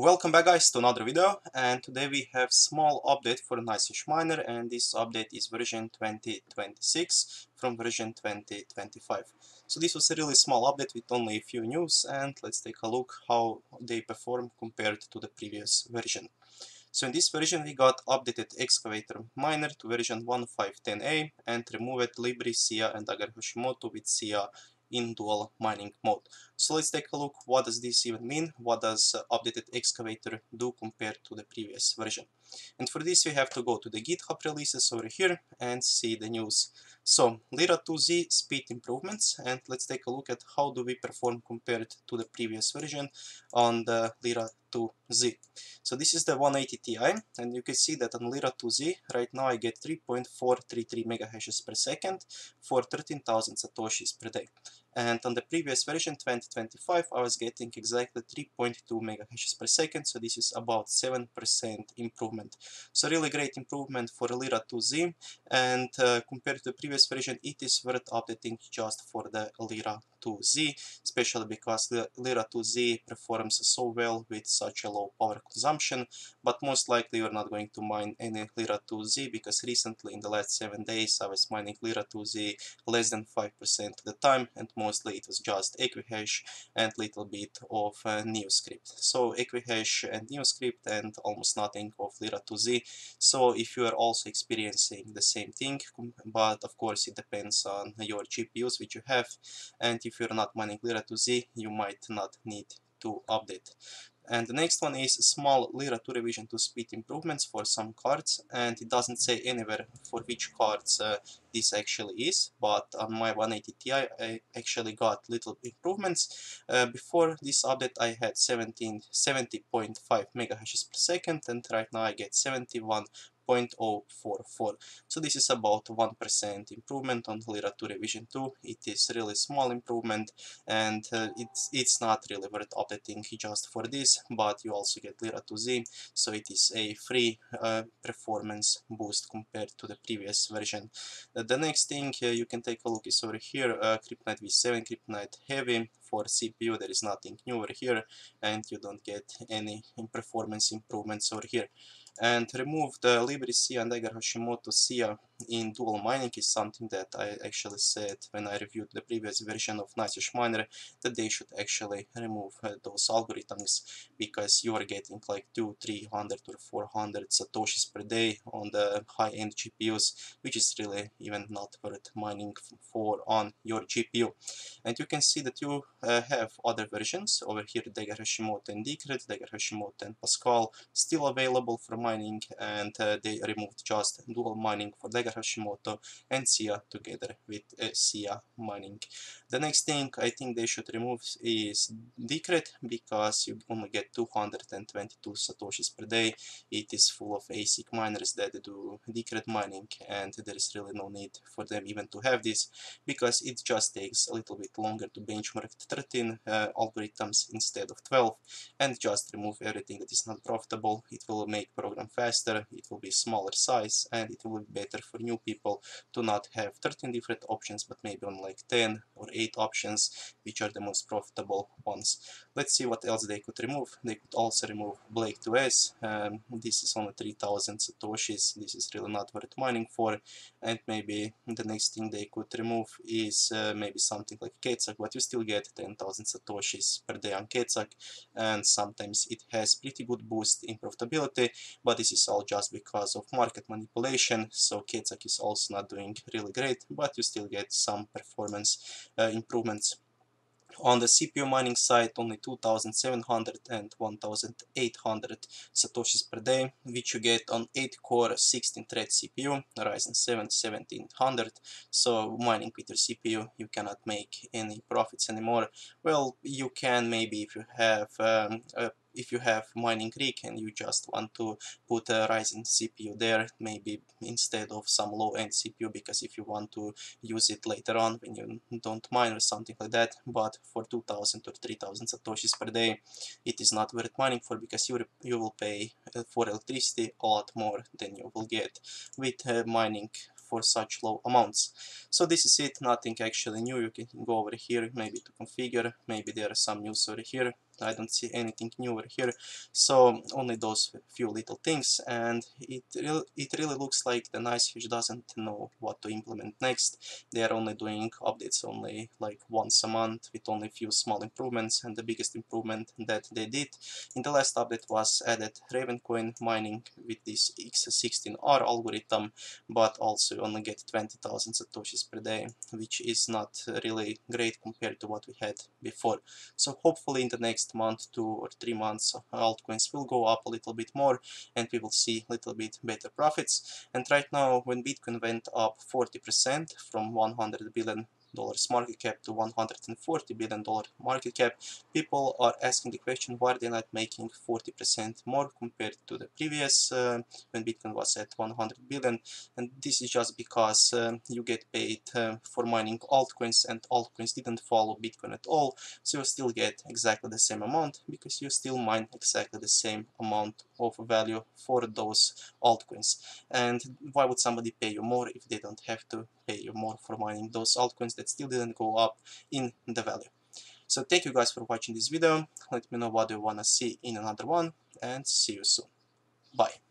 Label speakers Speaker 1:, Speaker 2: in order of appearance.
Speaker 1: Welcome back guys to another video and today we have small update for NiceHash Miner and this update is version 2026 from version 2025. So this was a really small update with only a few news and let's take a look how they perform compared to the previous version. So in this version we got updated Excavator Miner to version 1510a and removed Lbry, Sia and Dagger Hashimoto with Sia in dual mining mode. So let's take a look what does this even mean, what does uh, updated excavator do compared to the previous version. And for this we have to go to the GitHub releases over here and see the news. So Lyra 2Z speed improvements and let's take a look at how do we perform compared to the previous version on the Lyra 2 Z. So this is the 180 Ti, and you can see that on Lyra 2Z, right now I get 3.433 megahashes per second for 13,000 satoshis per day. And on the previous version, 2025, I was getting exactly 3.2 megahashes per second, so this is about 7% improvement. So really great improvement for Lyra 2Z, and uh, compared to the previous version, it is worth updating just for the Lyra 2Z, especially because the Lyra 2Z performs so well with such a low power consumption but most likely you're not going to mine any Lyra 2z because recently in the last 7 days I was mining Lyra 2z less than 5% of the time and mostly it was just Equihash and little bit of uh, NeoScrypt. So Equihash and NeoScrypt and almost nothing of Lyra 2Z. So if you are also experiencing the same thing, but of course it depends on your GPUs which you have and if you're not mining Lyra 2Z you might not need to update. And the next one is small 2 revision to speed improvements for some cards and it doesn't say anywhere for which cards uh, this actually is but on my 180 Ti I actually got little improvements. Uh, before this update I had 17 70.5 megahashes per second and right now I get 71 0.044. So this is about 1% improvement on Lyra 2 revision 2. It is really small improvement and uh, it's, it's not really worth updating just for this, but you also get Lyra 2Z, so it is a free uh, performance boost compared to the previous version. The next thing uh, you can take a look is over here, uh, CryptoNight V7, CryptoNight Heavy, for CPU there is nothing new over here and you don't get any performance improvements over here. And remove the Lbry Sia and Dagger Hashimoto Sia in dual mining is something that I actually said when I reviewed the previous version of NiceHash Miner that they should actually remove uh, those algorithms because you are getting like 2, 300 or 400 satoshis per day on the high-end GPUs which is really even not worth mining for on your GPU and you can see that you uh, have other versions. Over here Dagger Hashimoto and Decred, Dagger Hashimoto and Pascal still available for mining and uh, they removed just dual mining for Dagger Hashimoto and Sia together with uh, Sia mining. The next thing I think they should remove is Decred because you only get 222 satoshis per day. It is full of ASIC miners that do Decred mining and there is really no need for them even to have this because it just takes a little bit longer to benchmark 13 uh, algorithms instead of 12 and just remove everything that is not profitable. It will make program faster, it will be smaller size and it will be better for new people to not have 13 different options but maybe on like 10 or 8 options which are the most profitable ones. Let's see what else they could remove. They could also remove Blake 2S. Um, this is only 3000 satoshis. This is really not worth mining for and maybe the next thing they could remove is uh, maybe something like Keccak but you still get 10,000 satoshis per day on Keccak and sometimes it has pretty good boost in profitability but this is all just because of market manipulation so Keccak is also not doing really great but you still get some performance uh, improvements on the CPU mining side, only 2700 and 1800 satoshis per day, which you get on 8-core 16-thread CPU, Ryzen 7 1700. So mining with your CPU, you cannot make any profits anymore. Well, you can maybe if you have um, a if you have mining rig and you just want to put a Ryzen CPU there, maybe instead of some low-end CPU, because if you want to use it later on when you don't mine or something like that, but for 2000 or 3000 satoshis per day, it is not worth mining for because you, you will pay uh, for electricity a lot more than you will get with uh, mining for such low amounts. So this is it, nothing actually new, you can go over here maybe to configure, maybe there are some news over here, I don't see anything new over here. So only those few little things and it, re it really looks like the nice NiceHash doesn't know what to implement next. They are only doing updates only like once a month with only few small improvements and the biggest improvement that they did in the last update was added Ravencoin mining with this X16R algorithm but also you only get 20,000 satoshis per day which is not really great compared to what we had before. So hopefully in the next month two or three months altcoins will go up a little bit more and we will see a little bit better profits. And right now when Bitcoin went up 40% from 100 billion dollars market cap to 140 billion dollar market cap. People are asking the question why they're not making 40 percent more compared to the previous uh, when bitcoin was at 100 billion. And this is just because um, you get paid uh, for mining altcoins and altcoins didn't follow bitcoin at all. So you still get exactly the same amount because you still mine exactly the same amount of value for those altcoins. And why would somebody pay you more if they don't have to pay you more for mining those altcoins that still didn't go up in the value. So thank you guys for watching this video. Let me know what you wanna see in another one and see you soon. Bye.